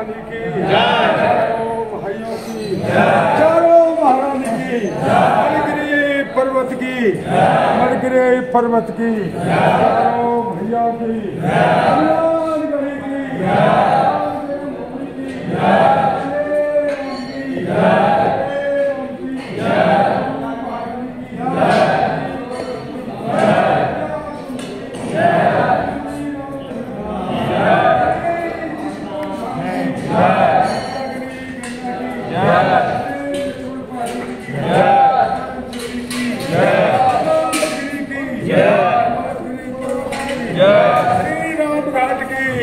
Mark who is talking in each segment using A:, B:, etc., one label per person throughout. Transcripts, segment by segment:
A: रानी की। चारों भाइयों की। चारों महारानी की। मरगरे पर्वत की। मरगरे पर्वत की। चारों भैया की। की। रामदेवपुरी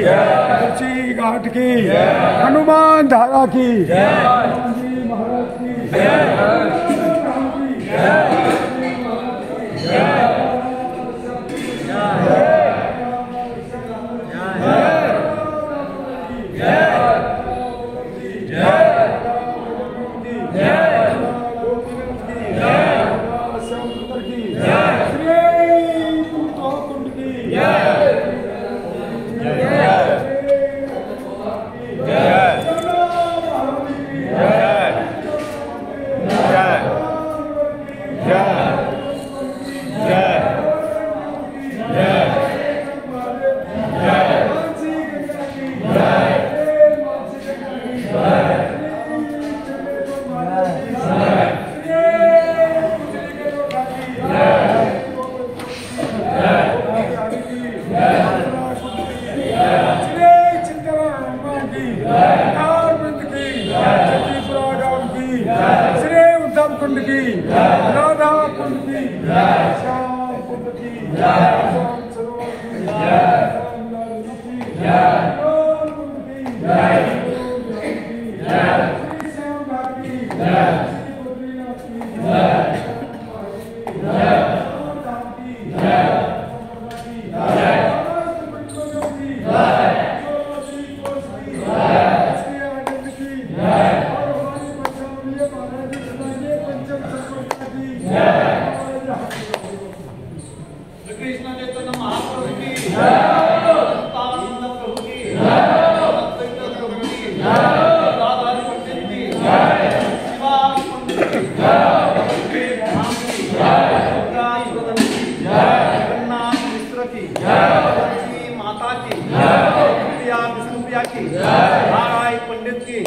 A: तुलसी घाट की हनुमान धारा की महाराज की कुंड की श्याम सरोवर की श्याम लाल की राम कुंड की श्री श्याम घाट की श्री बद्रीनाथ की
B: कृष्ण चैतन्य महाप्रभु की पावन प्रभु की अद्वैत प्रभु की राधा पंडित की शिवास पंडित की धाम की राज वदन की जगन्नाथ मिश्र की तुलसी माता की प्रिया विष्णुप्रिया की। नारायण पंडित की।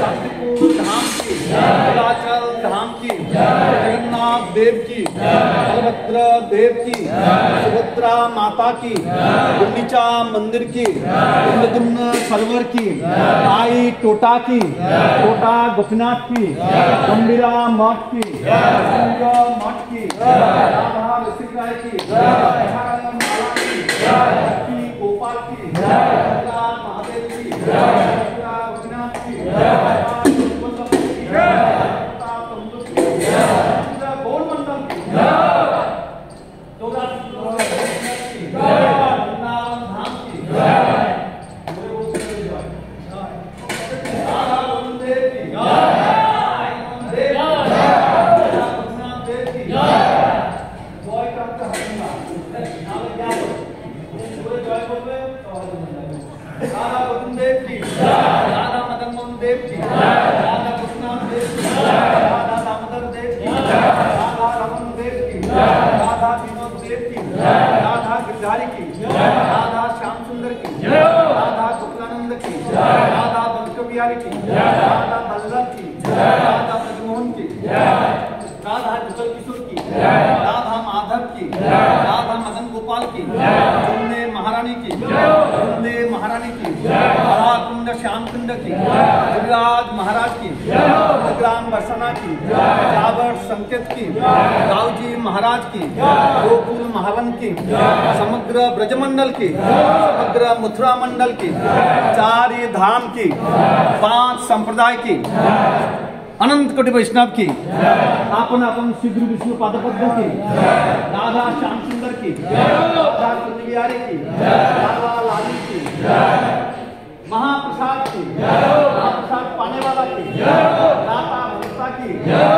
B: शांतिपुर धाम की। नीलाचल धाम की। जगन्नाथ देव की। बलभद्र देव की। सुभद्रा माता की। गुंडीचा मंदिर की। इंद्रदुम्न सरोवर की। आई टोटा की। टोटा गोपीनाथ की। गंभीरा मठ की। मठ की। राधा की महाराज माला की लक्ष्मी गोपाल की गंगा महादेव की गंगा गोपीनाथ की राधा सुबल्लभ की राधा तंदुर की राधा गौर मंडल की राधा मदन मोहन देव की राधा कृष्ण देव की राधा दामोदर देव की राधा रमन देव की राधा विनोद देव की राधा गिरधारी की राधा श्याम सुंदर की राधा शुक्लानंद की राधा भक्त बिहारी की राधा बल्लभ की राधा ब्रजमोहन की राधा जुगल किशोर की राधा माधव की राधा मदन गोपाल की महारानी की कुंड श्याम कुंड की गिरिराज महाराज की ग्राम बरसाना की जाबर संकेत की, गावजी महाराज की, गोकुल महावन की, समग्र ब्रजमंडल की, समग्र मथुरा मंडल की, चार धाम की, पाँच संप्रदाय की, अनंत कोटि वैष्णव की आपण आपण शीघ्र विष्णु पादपद्म की, राधा श्याम सुंदर की बिहारी की लाली की महाप्रसाद की। महाप्रसाद पाने वाला की दाता भरोसा की।